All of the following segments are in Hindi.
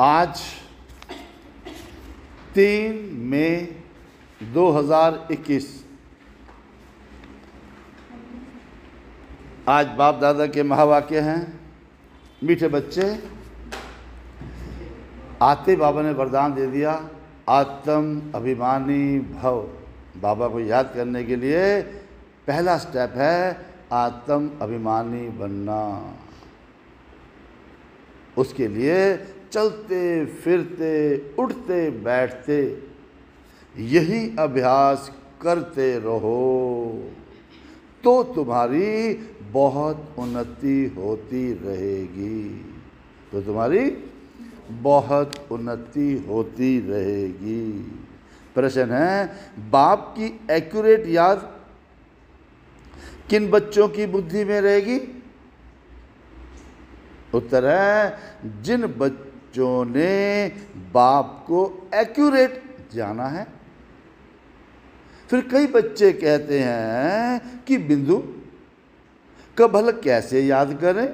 आज तीन मई 2021 आज बाप दादा के महावाक्य हैं, मीठे बच्चे, आते बाबा ने वरदान दे दिया, आत्म अभिमानी भव। बाबा को याद करने के लिए पहला स्टेप है आत्म अभिमानी बनना। उसके लिए चलते, फिरते, उठते, बैठते, यही अभ्यास करते रहो। तो तुम्हारी बहुत उन्नति होती रहेगी। तो तुम्हारी बहुत उन्नति होती रहेगी। प्रश्न है, बाप की एक्यूरेट याद किन बच्चों की बुद्धि में रहेगी? उत्तर है, जिन बच्चों ने बाप को एक्यूरेट जाना है। फिर कई बच्चे कहते हैं कि, बिंदु कब भल कैसे याद करें?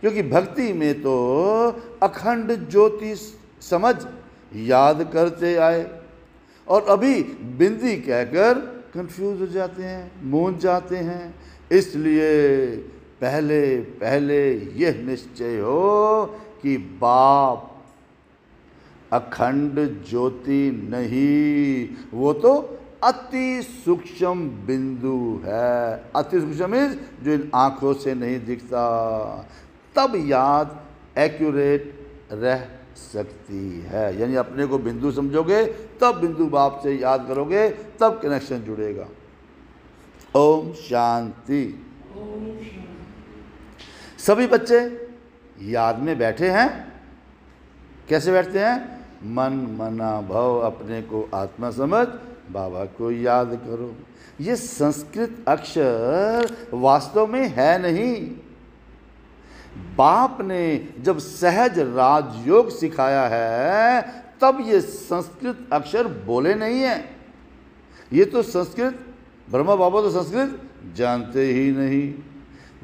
क्योंकि भक्ति में तो अखंड ज्योति समझ याद करते आए और अभी बिंदी कहकर कंफ्यूज हो जाते हैं मूंझ जाते हैं। इसलिए पहले पहले यह निश्चय हो कि बाप अखंड ज्योति नहीं। वो तो अति सूक्ष्म बिंदु है। अति सूक्ष्म इज़ जो इन आँखों से नहीं दिखता तब याद एक्यूरेट रह सकती है। यानी अपने को बिंदु समझोगे तब बिंदु बाप से याद करोगे तब कनेक्शन जुड़ेगा। ओम शांति। सभी बच्चे याद में बैठे हैं? कैसे बैठते हैं? मन मना भव अपने को आत्मा समझ, बाबा को याद करो। ये संस्कृत अक्षर वास्तव में है नहीं। बाप ने जब सहज राजयोग सिखाया है, तब ये संस्कृत अक्षर बोले नहीं है। ये तो संस्कृत, ब्रह्मा बाबा तो संस्कृत जानते ही नहीं।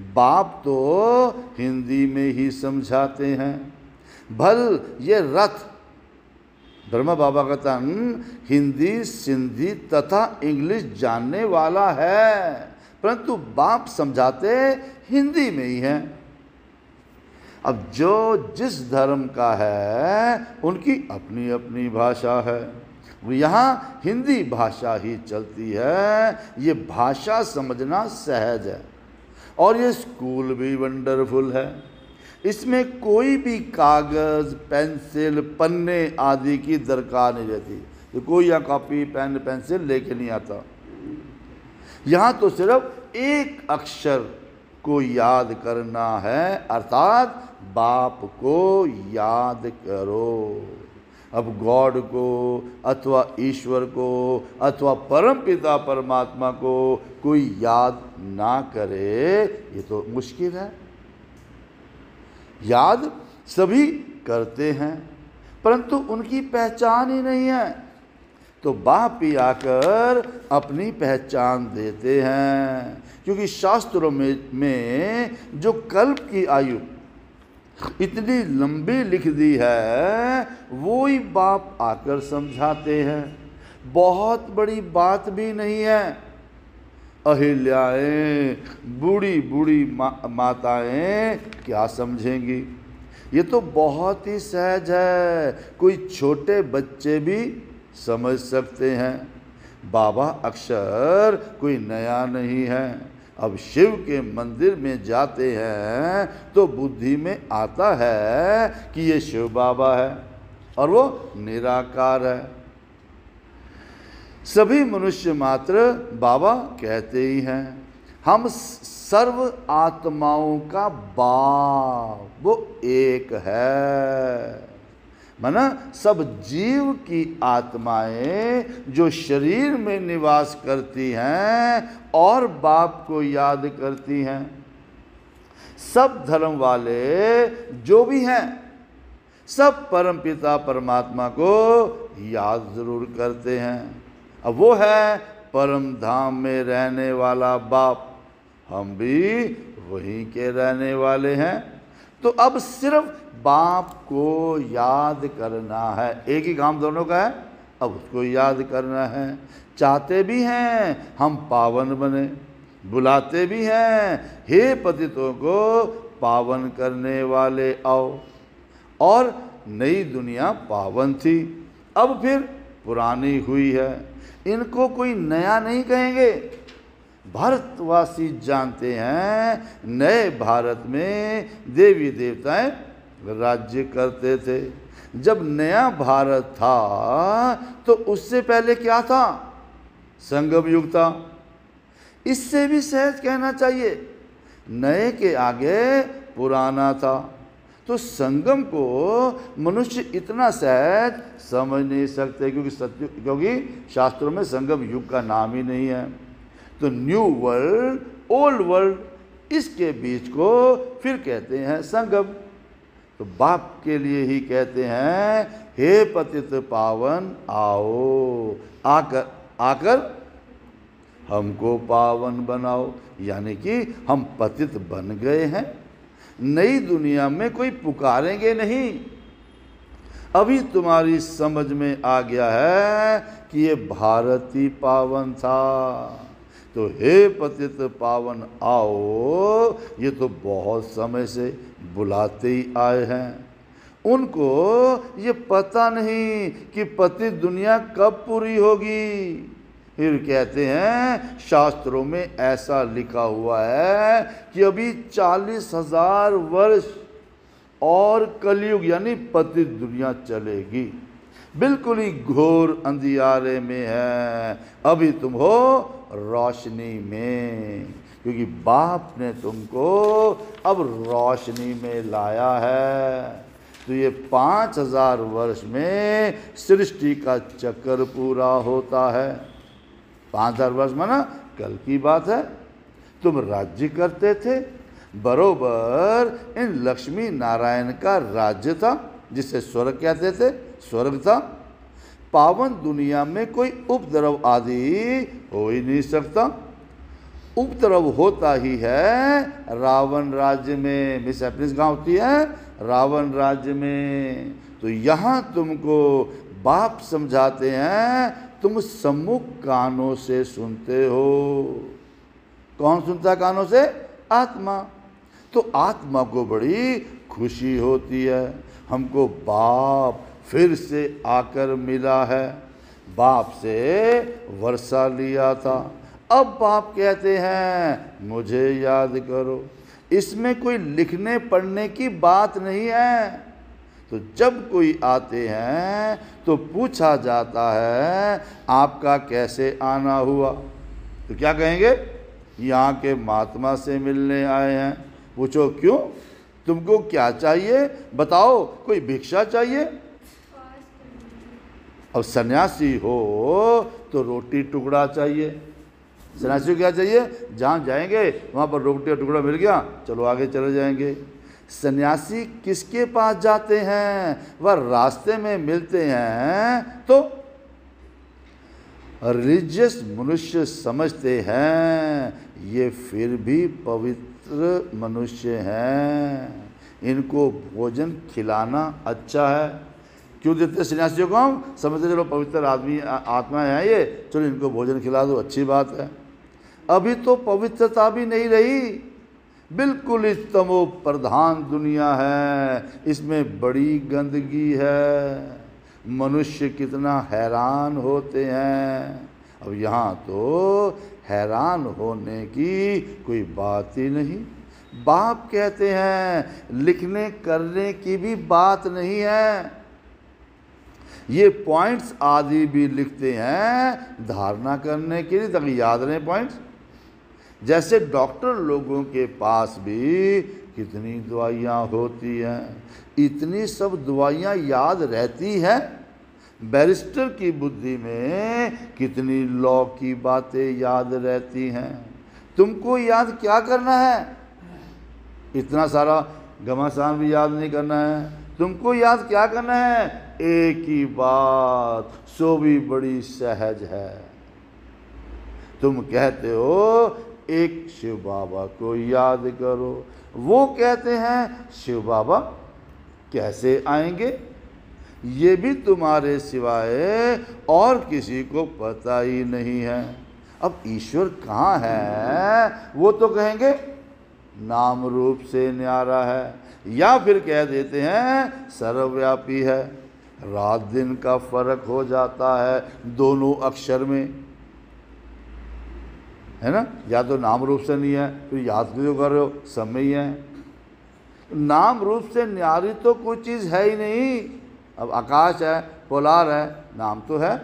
बाप तो हिंदी में ही समझाते हैं। भल, ये रथ। ब्रह्मा बाबा का तन हिंदी, सिंधी तथा इंग्लिश जानने वाला है, परंतु बाप समझाते हिंदी में ही हैं। अब जो जिस धर्म का है, उनकी अपनी अपनी भाषा है। यहाँ हिंदी भाषा ही चलती है। ये भाषा समझना सहज है। और ये स्कूल भी वंडरफुल है। इसमें कोई भी कागज़, पेंसिल, पन्ने आदि की दरकार नहीं रहती। तो कोई यहाँ कॉपी, पेन, पेंसिल लेके नहीं आता। यहाँ तो सिर्फ़ एक अक्षर को याद करना है, अर्थात बाप को याद करो। अब गॉड को, अथवा ईश्वर को, अथवा परम पिता परमात्मा को कोई याद ना करे, ये तो मुश्किल है। याद सभी करते हैं, परंतु उनकी पहचान ही नहीं है। तो बाप ही आकर अपनी पहचान देते हैं, क्योंकि शास्त्रों में में जो कल्प की आयु इतनी लंबी लिख दी है वो ही बाप आकर समझाते हैं। बहुत बड़ी बात भी नहीं है। अहिल्याएँ बूढ़ी बूढ़ी मा, माताएँ क्या समझेंगी? ये तो बहुत ही सहज है कोई छोटे बच्चे भी समझ सकते हैं। बाबा अक्षर कोई नया नहीं है। अब शिव के मंदिर में जाते हैं तो बुद्धि में आता है कि ये शिव बाबा है, और वो निराकार है। सभी मनुष्य मात्र बाबा कहते ही हैं, हम सर्व आत्माओं का बाप वो एक है। माना सब जीव की आत्माएँ जो शरीर में निवास करती हैं और बाप को याद करती हैं। सब धर्म वाले जो भी हैं, सब परम पिता परमात्मा को याद ज़रूर करते हैं। अब वो है परम धाम में रहने वाला बाप। हम भी वहीं के रहने वाले हैं। तो अब सिर्फ़ बाप को याद करना है। एक ही काम दोनों का है, अब उसको याद करना है। चाहते भी हैं, हम पावन बने। बुलाते भी हैं, हे पतितों को पावन करने वाले आओ। और नई दुनिया पावन थी, अब फिर पुरानी हुई है। इनको कोई नया नहीं कहेंगे। भारतवासी जानते हैं, नए भारत में देवी देवताएँ राज्य करते थे। जब नया भारत था तो उससे पहले क्या था? संगम युग था। इससे भी सहज कहना चाहिए, नए के आगे पुराना था। तो संगम को मनुष्य इतना सहज समझ नहीं सकते, क्योंकि सत्य, क्योंकि शास्त्रों में संगम युग का नाम ही नहीं है। तो न्यू वर्ल्ड ओल्ड वर्ल्ड इसके बीच को फिर कहते हैं संगम। तो बाप के लिए ही कहते हैं, हे पतित पावन, आओ, आकर आकर हमको पावन बनाओ। यानी कि हम पतित बन गए हैं। नई दुनिया में कोई पुकारेंगे नहीं। अभी तुम्हारी समझ में आ गया है कि ये भारत पावन था। तो हे पतित पावन, आओ, ये तो बहुत समय से बुलाते ही आए हैं। उनको ये पता नहीं कि पति दुनिया कब पूरी होगी। फिर कहते हैं, शास्त्रों में ऐसा लिखा हुआ है कि अभी चालीस हज़ार वर्ष और कलयुग यानी पति दुनिया चलेगी। बिल्कुल ही घोर अंधियारे में है। अभी तुम हो रोशनी में। क्योंकि बाप ने तुमको अब रोशनी में लाया है। तो ये पाँच हज़ार वर्ष में सृष्टि का चक्कर पूरा होता है। पाँच हज़ार वर्ष माना कल की बात है। तुम राज्य करते थे, बरोबर इन लक्ष्मी नारायण का राज्य था, जिसे स्वर्ग कहते थे, स्वर्ग था। पावन दुनिया में कोई उपद्रव आदि हो ही नहीं सकता। उपद्रव होता ही है। रावण राज्य में, मिस हैपनिंग्स कहाँ होती है? रावण राज्य में। तो यहाँ तुमको बाप समझाते हैं, तुम सम्मुख कानों से सुनते हो। कौन सुनता है कानों से? आत्मा। तो आत्मा को बड़ी खुशी होती है। हमको बाप फिर से आकर मिला है। बाप से वर्षा लिया था। अब बाप कहते हैं, मुझे याद करो, इसमें कोई लिखने पढ़ने की बात नहीं है। तो जब कोई आते हैं तो पूछा जाता है, आपका कैसे आना हुआ? तो क्या कहेंगे? यहाँ के महात्मा से मिलने आए हैं। पूछो, क्यों? तुमको क्या चाहिए? बताओ, कोई भिक्षा चाहिए? अब सन्यासी हो तो रोटी टुकड़ा चाहिए। सन्यासी को क्या चाहिए जहाँ जाएँगे, वहाँ पर रोटी का टुकड़ा मिल गया, चलो आगे चले जाएँगे। सन्यासी किसके पास जाते हैं? वह रास्ते में मिलते हैं तो रिलीजियस मनुष्य समझते हैं, ये फिर भी पवित्र मनुष्य हैं। इनको भोजन खिलाना अच्छा है। क्यों देते सन्यासियों को हम? समझते चलो पवित्र आदमी आत्मा है ये, चलो इनको भोजन खिला दो, अच्छी बात है। अभी तो पवित्रता भी नहीं रही। बिल्कुल इस तमो प्रधान दुनिया है, इसमें बड़ी गंदगी है। मनुष्य कितना हैरान होते हैं। अब यहाँ तो हैरान होने की कोई बात ही नहीं। बाप कहते हैं, लिखने करने की भी बात नहीं है। ये पॉइंट्स आदि भी लिखते हैं, धारणा करने के लिए, तक याद रहे पॉइंट्स। जैसे डॉक्टर लोगों के पास भी कितनी दवाइयाँ होती हैं। इतनी सब दवाइयाँ याद रहती हैं। बैरिस्टर की बुद्धि में कितनी लॉ की बातें याद रहती हैं। तुमको याद क्या करना है? इतना सारा घमासान भी याद नहीं करना है। तुमको याद क्या करना है? एक ही बात, सो भी बड़ी सहज है। तुम कहते हो एक शिव बाबा को याद करो। वो कहते हैं, शिव बाबा, कैसे आएँगे? ये भी तुम्हारे सिवाय और किसी को पता ही नहीं है। अब ईश्वर कहाँ है? वो तो कहेंगे, नाम रूप से न्यारा है। या फिर कह देते हैं, सर्वव्यापी है। रात दिन का फ़र्क हो जाता है दोनों अक्षर में। है ना? या तो नाम रूप से नहीं है फिर याद क्यों कर रहे हो? समय ही है। नाम रूप से न्यारी तो कोई चीज़ है ही नहीं। अब आकाश है, पोलार है, नाम तो है।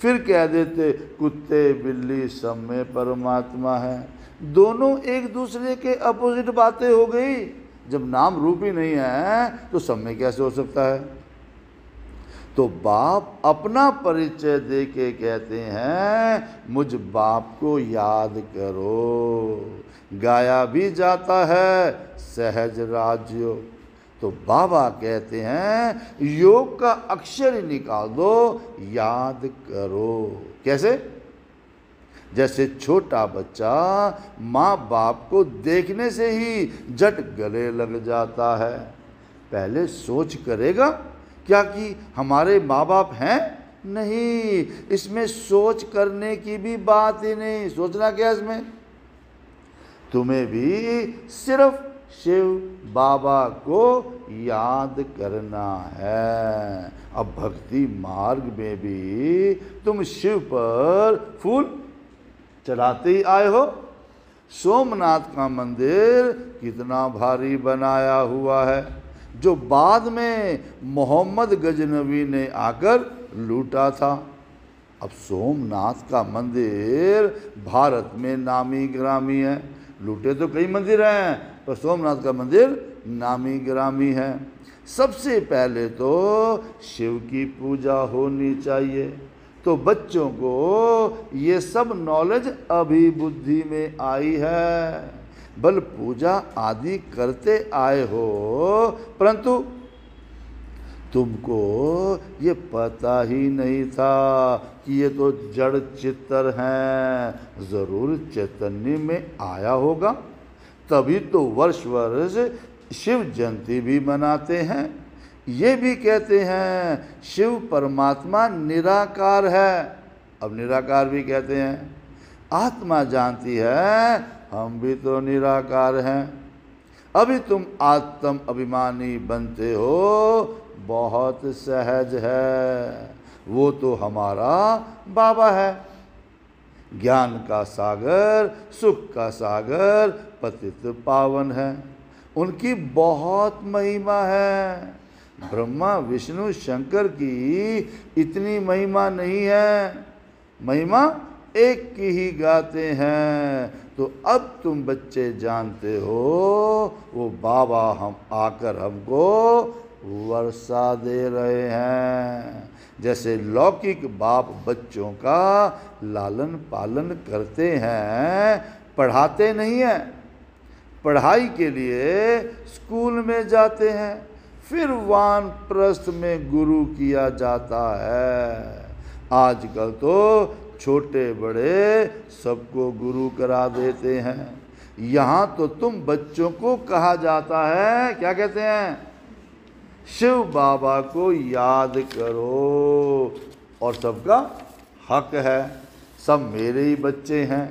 फिर कह देते, कुत्ते, बिल्ली, सब में परमात्मा है। दोनों एक दूसरे के अपोजिट बातें हो गई। जब नाम रूप ही नहीं है तो सब में कैसे हो सकता है? तो बाप अपना परिचय दे के कहते हैं, मुझ बाप को याद करो। गाया भी जाता है, सहज राज्य। तो बाबा कहते हैं, योग का अक्षर ही निकाल दो, याद करो। कैसे? जैसे छोटा बच्चा माँ बाप को देखने से ही जट गले लग जाता है। पहले सोच करेगा क्या कि हमारे माँ बाप हैं? नहीं। इसमें सोच करने की भी बात ही नहीं। सोचना क्या इसमें? तुम्हें भी सिर्फ़ शिव बाबा को याद करना है। अब भक्ति मार्ग में भी तुम शिव पर फूल चढ़ाते ही आए हो। सोमनाथ का मंदिर कितना भारी बनाया हुआ है। जो बाद में मोहम्मद गजनवी ने आकर लूटा था। अब सोमनाथ का मंदिर भारत में नामी ग्रामी है। लूटे तो कई मंदिर हैं, पर सोमनाथ का मंदिर नामी ग्रामी है। सबसे पहले तो शिव की पूजा होनी चाहिए। तो बच्चों को ये सब नॉलेज अभी बुद्धि में आई है। बल पूजा आदि करते आए हो, परंतु तुमको ये पता ही नहीं था कि ये तो जड़ चित्तर हैं। ज़रूर चैतन्य में आया होगा। तभी तो वर्ष वर्ष शिव जयंती भी मनाते हैं। ये भी कहते हैं, शिव परमात्मा निराकार है। अब निराकार भी कहते हैं, आत्मा जानती है हम भी तो निराकार हैं। अभी तुम आत्म अभिमानी बनते हो, बहुत सहज है। वो तो हमारा बाबा है। ज्ञान का सागर, सुख का सागर, पतित पावन है। उनकी बहुत महिमा है। ब्रह्मा, विष्णु, शंकर की इतनी महिमा नहीं है। महिमा एक की ही गाते हैं। तो अब तुम बच्चे जानते हो, वो बाबा हम आकर हमको वर्षा दे रहे हैं। जैसे लौकिक बाप बच्चों का लालन पालन करते हैं, पढ़ाते नहीं हैं। पढ़ाई के लिए स्कूल में जाते हैं, फिर वान प्रस्थ में गुरु किया जाता है। आजकल तो छोटे बड़े सबको गुरु करा देते हैं। यहाँ तो तुम बच्चों को कहा जाता है, क्या कहते हैं? शिव बाबा को याद करो। और सबका हक है, सब मेरे ही बच्चे हैं,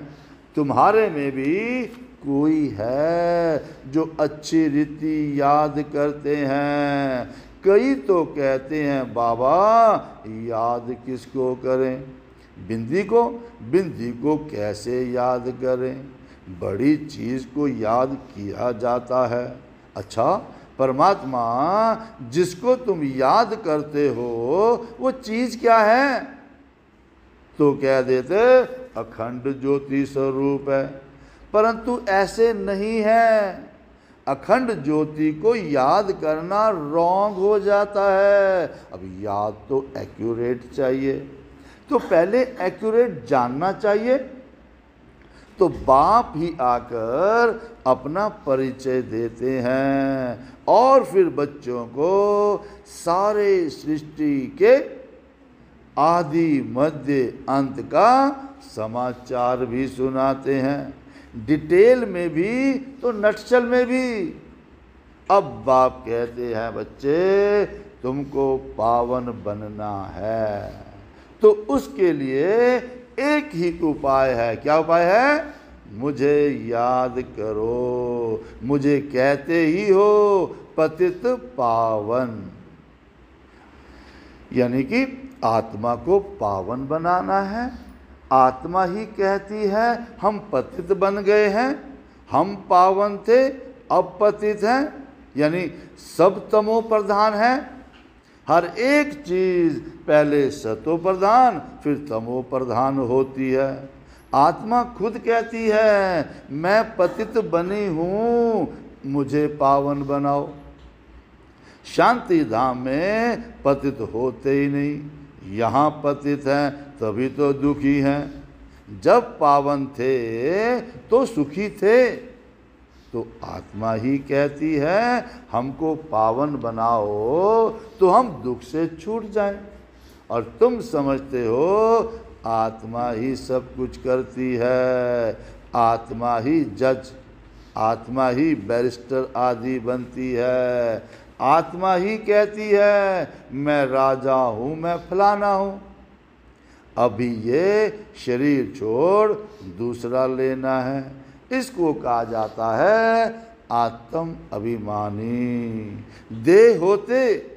तुम्हारे में भी कोई है जो अच्छी रीति याद करते हैं। कई तो कहते हैं, बाबा याद किसको करें? बिंदी को बिंदी को कैसे याद करें? बड़ी चीज़ को याद किया जाता है। अच्छा परमात्मा जिसको तुम याद करते हो, वो चीज़ क्या है? तो कह देते, अखंड ज्योति स्वरूप है। परंतु ऐसे नहीं है। अखंड ज्योति को याद करना रॉन्ग हो जाता है। अब याद तो एक्यूरेट चाहिए। तो पहले एक्यूरेट जानना चाहिए तो बाप ही आकर अपना परिचय देते हैं और फिर बच्चों को सारे सृष्टि के आदि मध्य अंत का समाचार भी सुनाते हैं। डिटेल में भी तो नटचल में भी। अब बाप कहते हैं, बच्चे, तुमको पावन बनना है। तो उसके लिए एक ही उपाय है। क्या उपाय है? मुझे याद करो, मुझे कहते ही हो, पतित पावन। यानी कि आत्मा को पावन बनाना है। आत्मा ही कहती है, हम पतित बन गए हैं, हम पावन थे, अब पतित हैं। यानी सब तमो प्रधान है। हर एक चीज़ पहले सतो प्रधान, फिर तमो प्रधान होती है। आत्मा खुद कहती है, मैं पतित बनी हूँ, मुझे पावन बनाओ। शांति धाम में पतित होते ही नहीं, यहाँ पतित हैं, तभी तो दुखी हैं। जब पावन थे तो सुखी थे तो आत्मा ही कहती है, हमको पावन बनाओ तो हम दुख से छूट जाए। और तुम समझते हो, आत्मा ही सब कुछ करती है। आत्मा ही जज, आत्मा ही बैरिस्टर आदि बनती है। आत्मा ही कहती है, मैं राजा हूँ, मैं फलाना हूँ। अभी ये शरीर छोड़ दूसरा लेना है। इसको कहा जाता है आत्म अभिमानी। देह होते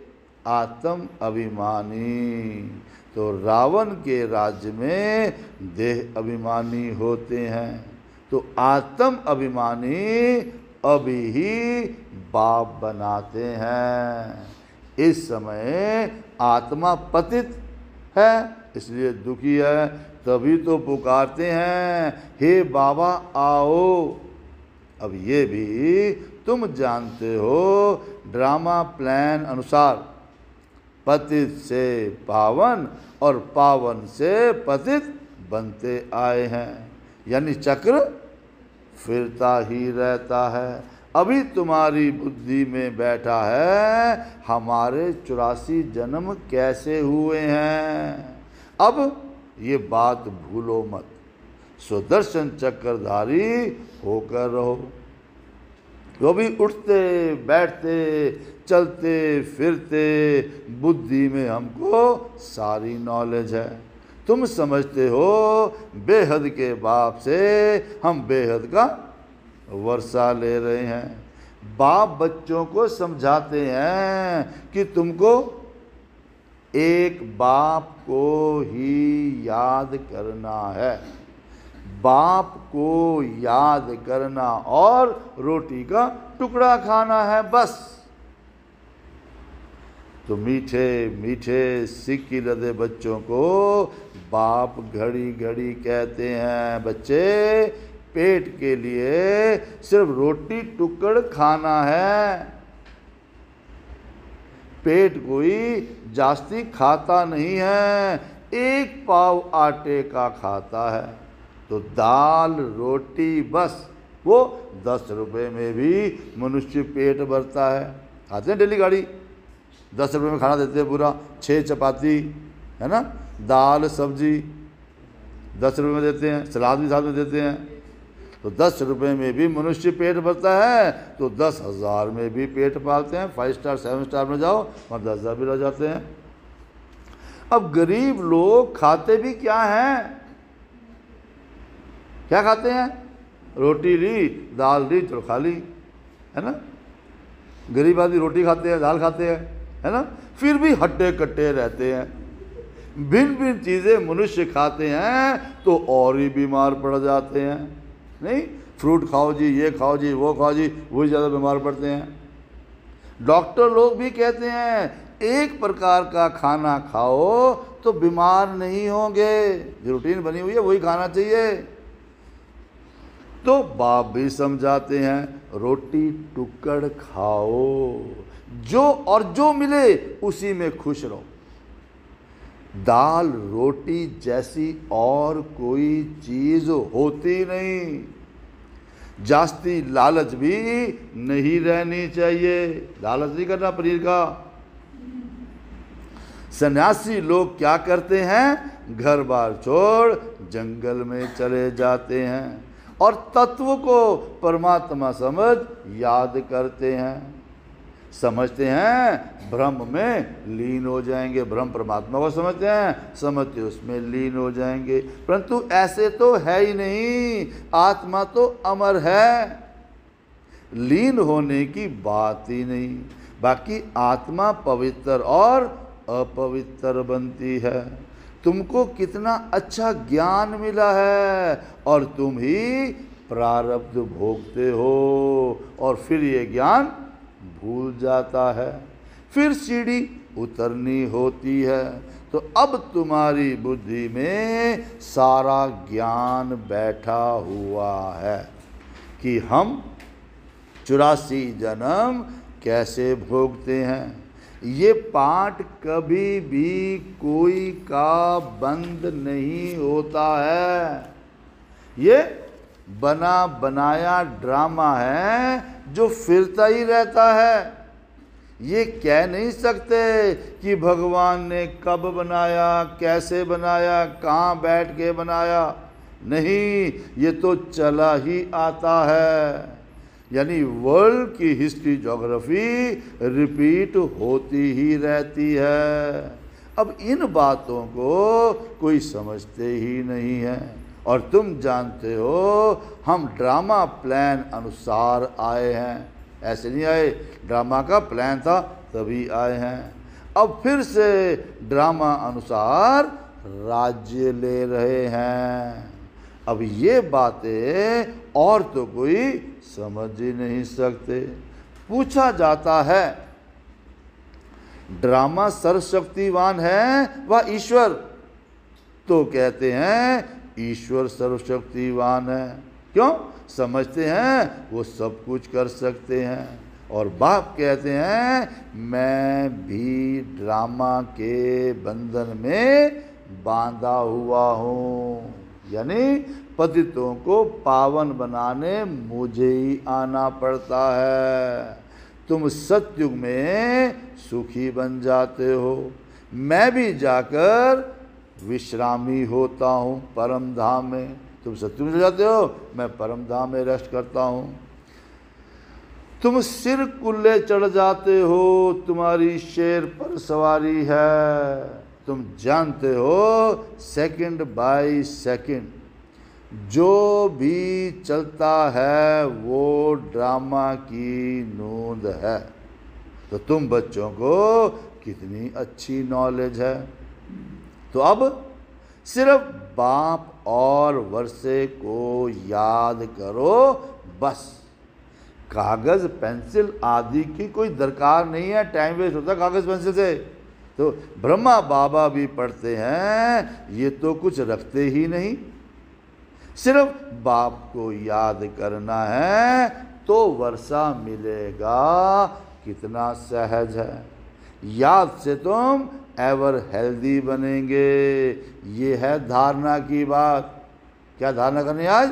आत्म अभिमानी। तो रावण के राज्य में देह अभिमानी होते हैं। तो आत्म अभिमानी अभी ही बाप बनाते हैं। इस समय आत्मा पतित है, इसलिए दुखी है, तभी तो पुकारते हैं, हे बाबा, आओ। अब ये भी तुम जानते हो, ड्रामा प्लान अनुसार। पतित से पावन और पावन से पतित बनते आए हैं। यानी चक्र फिरता ही रहता है। अभी तुम्हारी बुद्धि में बैठा है, हमारे चौरासी जन्म कैसे हुए हैं? अब ये बात भूलो मत। सुदर्शन चक्रधारी होकर रहो। वो भी उठते, बैठते, चलते, फिरते। बुद्धि में हमको सारी नॉलेज है। तुम समझते हो, बेहद के बाप से हम बेहद का वर्षा ले रहे हैं। बाप बच्चों को समझाते हैं कि तुमको एक बाप को ही याद करना है। बाप को याद करना और रोटी का टुकड़ा खाना है, बस। तो मीठे मीठे सिक्की लदे बच्चों को बाप घड़ी घड़ी कहते हैं, बच्चे, पेट के लिए सिर्फ़ रोटी टुकड़ खाना है। पेट कोई जास्ती खाता नहीं है, एक पाव आटे का खाता है। तो दाल, रोटी, बस, वो दस रुपए में भी मनुष्य पेट भरता है। खाते हैं डेली गाड़ी? दस रुपए में खाना देते हैं पूरा छः चपाती, है ना? दाल, सब्ज़ी, दस रुपए में देते हैं, सलाद भी साथ में देते हैं। तो दस रुपए में भी मनुष्य पेट भरता है तो दस हज़ार में भी पेट पालते हैं। फाइव स्टार सेवन स्टार में जाओ और दस हज़ार भी रह जाते हैं। अब गरीब लोग खाते भी क्या हैं? क्या खाते हैं? रोटी ली, दाल ली, चलो खा ली। है ना? गरीब आदमी रोटी खाते हैं, दाल खाते हैं, है ना? फिर भी हट्टे कट्टे रहते हैं। भिन्न भिन्न चीज़ें मनुष्य खाते हैं तो और ही बीमार पड़ जाते हैं। नहीं? फ्रूट खाओ जी, ये खाओ जी, वो खाओ जी वही ज़्यादा बीमार पड़ते हैं। डॉक्टर लोग भी कहते हैं, एक प्रकार का खाना खाओ तो बीमार नहीं होंगे। जो रूटीन बनी हुई है, वही खाना चाहिए। तो बाप भी समझाते हैं, रोटी टुकड़ खाओ। जो और जो मिले, उसी में खुश रहो। दाल रोटी जैसी और कोई चीज़ होती नहीं। जास्ती लालच भी नहीं रहनी चाहिए। लालच नहीं करना पनीर का। सन्यासी लोग क्या करते हैं? घर बार छोड़ जंगल में चले जाते हैं। और तत्व को परमात्मा समझ याद करते हैं। समझते हैं, ब्रह्म में लीन हो जाएँगे। ब्रह्म परमात्मा को समझते हैं, समझते उसमें लीन हो जाएँगे। परंतु ऐसे तो है ही नहीं। आत्मा तो अमर है। लीन होने की बात ही नहीं। बाकी आत्मा पवित्र और अपवित्र बनती है। तुमको कितना अच्छा ज्ञान मिला है और तुम ही प्रारब्ध भोगते हो और फिर ये ज्ञान भूल जाता है। फिर सीढ़ी उतरनी होती है। तो अब तुम्हारी बुद्धि में सारा ज्ञान बैठा हुआ है कि हम चौरासी जन्म कैसे भोगते हैं। ये पाठ कभी भी कोई का बंद नहीं होता है। ये बना बनाया ड्रामा है जो फिरता ही रहता है। ये कह नहीं सकते कि भगवान ने कब बनाया, कैसे बनाया, कहाँ बैठ के बनाया। नहीं, ये तो चला ही आता है। यानी वर्ल्ड की हिस्ट्री जोग्राफी रिपीट होती ही रहती है। अब इन बातों को कोई समझते ही नहीं है। और तुम जानते हो, हम ड्रामा प्लान अनुसार आए हैं। ऐसे नहीं आए, ड्रामा का प्लान था, तभी आए हैं। अब फिर से ड्रामा अनुसार राज्य ले रहे हैं। अब ये बातें और तो कोई समझ ही नहीं सकते। पूछा जाता है, ड्रामा सर्वशक्तिवान है वह ईश्वर? तो कहते हैं, ईश्वर सर्वशक्तिवान है। क्यों? समझते हैं, वो सब कुछ कर सकते हैं। और बाप कहते हैं, मैं भी ड्रामा के बंधन में बांधा हुआ हूँ। यानी पतितों को पावन बनाने मुझे ही आना पड़ता है। तुम सत्युग में सुखी बन जाते हो। मैं भी जाकर विश्रामी होता हूँ परम धाम में। तुम सत्युग में जाते हो, मैं परम धाम में रेस्ट करता हूँ। तुम सिर कुल्ले चढ़ जाते हो, तुम्हारी शेर पर सवारी है। तुम जानते हो सेकंड बाय सेकंड जो भी चलता है, वो ड्रामा की नूंद है। तो तुम बच्चों को कितनी अच्छी नॉलेज है। तो अब सिर्फ़ बाप और वर्षे को याद करो, बस। कागज़, पेंसिल आदि की कोई दरकार नहीं है टाइम वेस्ट होता कागज़, पेंसिल से। तो ब्रह्मा बाबा भी पढ़ते हैं, ये तो कुछ रखते ही नहीं। सिर्फ़ बाप को याद करना है तो वर्षा मिलेगा, कितना सहज है। याद से तुम एवर हेल्दी बनेंगे, ये है धारणा की बात। क्या धारणा करनी आज?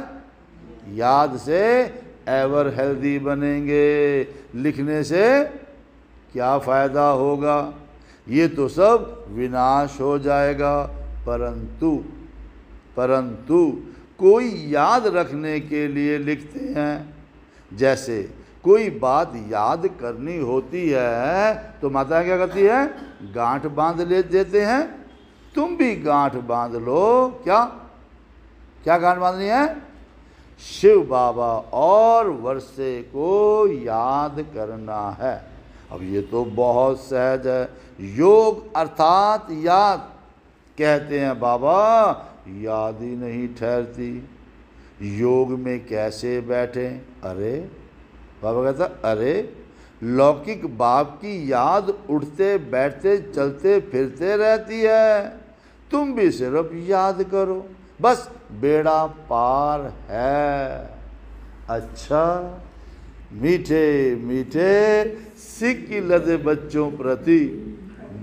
याद से एवर हेल्दी बनेंगे, लिखने से क्या फ़ायदा होगा? ये तो सब विनाश हो जाएगा। परंतु परंतु कोई याद रखने के लिए लिखते हैं, जैसे कोई बात याद करनी होती है तो माता क्या करती है? गांठ बाँध ले देते हैं। तुम भी गांठ बाँध लो। क्या? क्या गांठ बांधनी है? शिव बाबा और वर्षे को याद करना है। अब ये तो बहुत सहज है। योग अर्थात याद। कहते हैं, बाबा, याद ही नहीं ठहरती। योग में कैसे बैठे? अरे, बाबा कहता, अरे, लौकिक बाप की याद उठते, बैठते, चलते, फिरते रहती है। तुम भी सिर्फ़ याद करो। बस बेड़ा पार है। अच्छा मीठे मीठे लदे बच्चों प्रति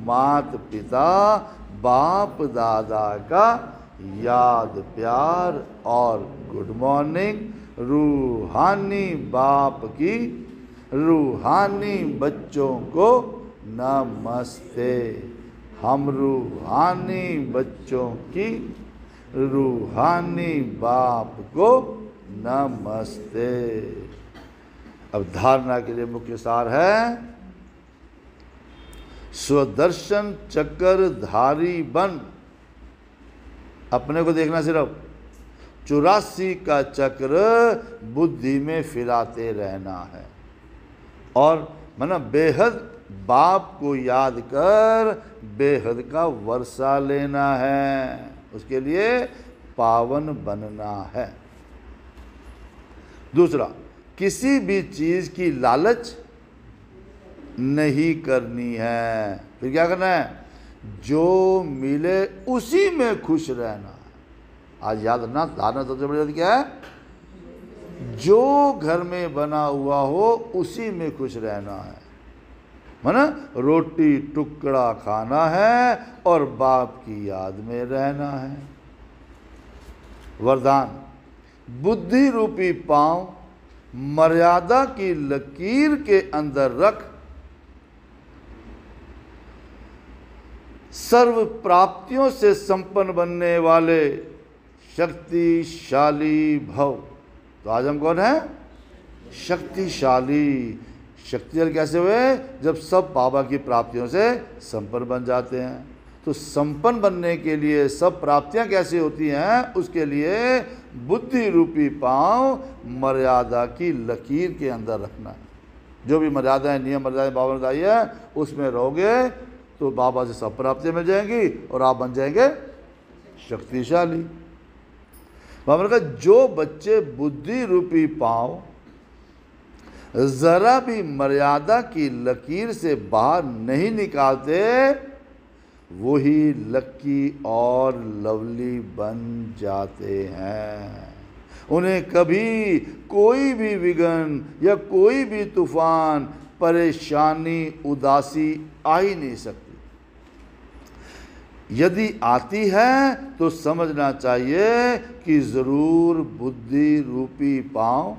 मात पिता, बाप दादा का याद, प्यार और गुड मॉर्निंग रूहानी बाप की, रूहानी बच्चों को नमस्ते। हम रूहानी बच्चों की, रूहानी बाप को नमस्ते। अब धारणा के लिए मुख्य सार है स्वदर्शन चक्कर धारी बन। अपने को देखना सिर्फ़। चौरासी का चक्र बुद्धि में फिराते रहना है। और मतलब बेहद बाप को याद कर बेहद का वर्षा लेना है। उसके लिए पावन बनना है। दूसरा किसी भी चीज़ की लालच नहीं करनी है। फिर क्या करना है? जो मिले उसी में खुश रहना। आज याद रखना, धारणा सबसे बड़ी बात क्या है? जो घर में बना हुआ हो, उसी में खुश रहना है। माना रोटी टुकड़ा खाना है और बाप की याद में रहना है। वरदान, बुद्धि रूपी पाँव मर्यादा की लकीर के अंदर रख सर्व प्राप्तियों से संपन्न बनने वाले शक्तिशाली भव। तो आज हम कौन है? शक्तिशाली। शक्तिशाली कैसे हुए? जब सब बाबा की प्राप्तियों से संपन्न बन जाते हैं। तो संपन्न बनने के लिए सब प्राप्तियाँ कैसे होती हैं? उसके लिए बुद्धि रूपी पाँव मर्यादा की लकीर के अंदर रखना। जो भी मर्यादाएँ, नियम मर्यादाएँ बाबा ने बताई है, उसमें रहोगे तो बाबा से सब प्राप्तियाँ मिल जाएँगी और आप बन जाएँगे शक्तिशाली। बाबा ने कहा, जो बच्चे बुद्धि रूपी पाँव जरा भी मर्यादा की लकीर से बाहर नहीं निकालते वही लक्की और लवली बन जाते हैं। उन्हें कभी कोई भी विघन या कोई भी तूफ़ान, परेशानी, उदासी आ ही नहीं सकती। यदि आती है तो समझना चाहिए कि ज़रूर बुद्धि रूपी पाँव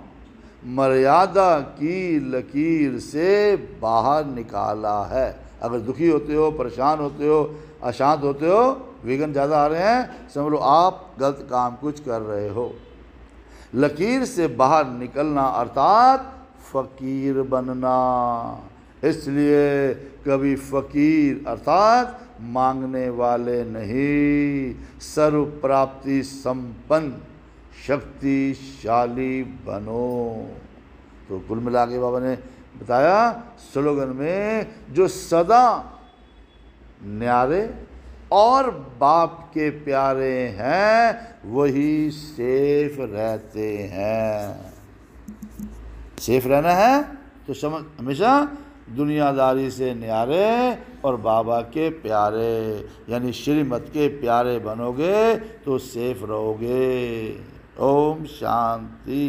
मर्यादा की लकीर से बाहर निकाला है। अगर दुखी होते हो, परेशान होते हो, अशांत होते हो, विघन ज़्यादा आ रहे हैं, समझ लो आप गलत काम कुछ कर रहे हो। लकीर से बाहर निकलना अर्थात फ़कीर बनना। इसलिए कभी फ़कीर अर्थात मांगने वाले नहीं। सर्व प्राप्ति संपन्न, शक्तिशाली बनो। तो कुल मिला के बाबा ने बताया, स्लोगन में, जो सदा न्यारे और बाप के प्यारे हैं, वही सेफ़ रहते हैं। सेफ़ रहना है तो समझ, हमेशा दुनियादारी से न्यारे और बाबा के प्यारे, यानी श्रीमत के प्यारे बनोगे तो सेफ़ रहोगे। ओम शांति।